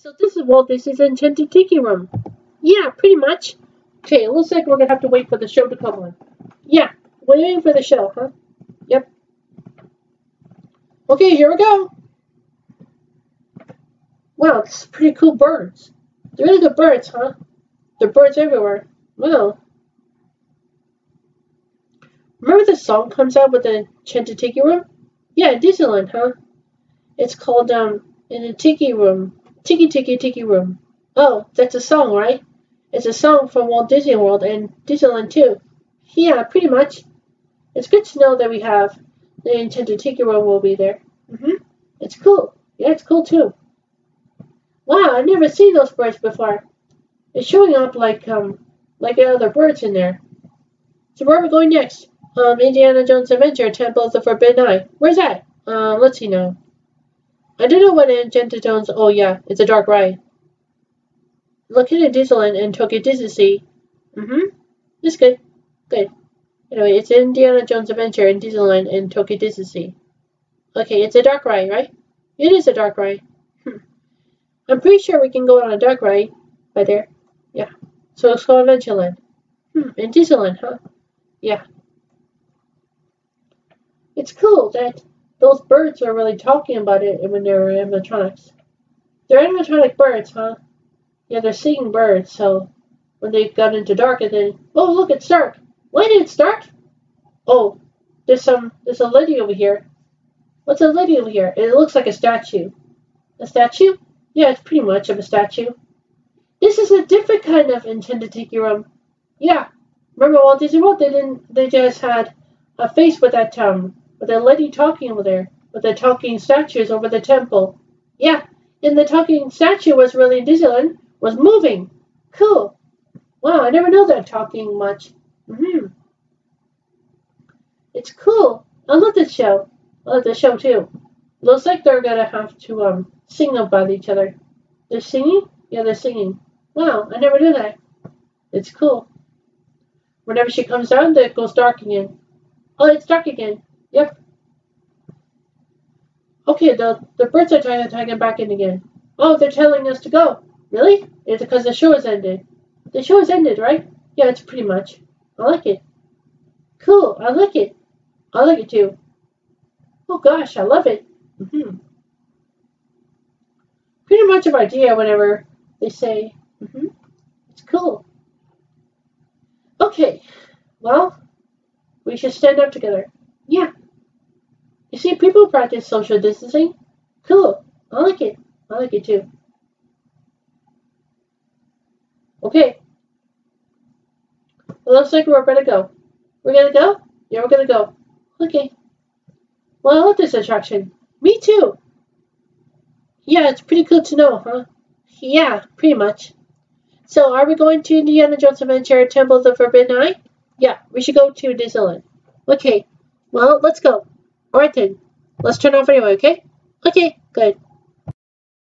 So this is Walt Disney's Enchanted Tiki Room. Yeah, pretty much. Okay, it looks like we're gonna have to wait for the show to come on. Yeah, waiting for the show, huh? Yep. Okay, here we go. Wow, this is pretty cool birds. They're really good birds, huh? There are birds everywhere. Wow. Remember the song comes out with the Enchanted Tiki Room? Yeah, Disneyland, huh? It's called, um, In a Tiki Room. Tiki Tiki Tiki Room. Oh, that's a song, right? It's a song from Walt Disney World and Disneyland too. Yeah, pretty much. It's good to know that we have the Enchanted Tiki Room will be there. Mm-hmm. It's cool. Yeah, it's cool too. Wow, I've never seen those birds before. It's showing up like um like other birds in there. So where are we going next? Um, Indiana Jones Adventure, Temple of the Forbidden Eye. Where's that? Uh, let's see now. I don't know what Indiana Jones. Oh yeah, it's a dark ride. At Disneyland and Tokyo DisneySea. Mm-hmm. It's good. Good. Anyway, it's Indiana Jones Adventure in Disneyland and Tokyo Disney. Okay, it's a dark ride, right? It is a dark ride. Hmm. I'm pretty sure we can go on a dark ride right there. Yeah. So it's called Adventureland. Hmm, in Disneyland, huh? Yeah. It's cool that those birds are really talking about it when they're animatronics. They're animatronic birds, huh? Yeah, they're singing birds, so when they got into dark and then oh look it's dark. When did it start? Oh, there's some there's a lady over here. What's a lady over here? It looks like a statue. A statue? Yeah, it's pretty much of a statue. This is a different kind of Room. Yeah. Remember Walt Disney World? They didn't they just had a face with that um with a lady talking over there, with the talking statues over the temple. Yeah, and the talking statue was really Disneyland, was moving. Cool. Wow, I never know that talking much. Mm-hmm. It's cool. I love this show. I love this show too. Looks like they're gonna have to um sing about each other. They're singing? Yeah, they're singing. Wow, I never knew that. It's cool. Whenever she comes down, it goes dark again. Oh, it's dark again. Yep. Okay, the, the birds are trying to tag him back in again. Oh, they're telling us to go. Really? It's because the show has ended. The show has ended, right? Yeah, it's pretty much. I like it. Cool, I like it. I like it too. Oh gosh, I love it. Mm-hmm. Pretty much of idea whenever they say, mm-hmm. It's cool. Okay, well, we should stand up together. Yeah. You see, people practice social distancing. Cool. I like it. I like it too. Okay. Well, looks like we're to go. We're gonna go? Yeah, we're gonna go. Okay. Well, I love this attraction. Me too. Yeah, it's pretty cool to know, huh? Yeah, pretty much. So, are we going to Indiana Jones Adventure Temple of the Forbidden Eye? Yeah, we should go to Disneyland. Okay, well, let's go. Alright then. Let's turn off anyway, okay? Okay, good.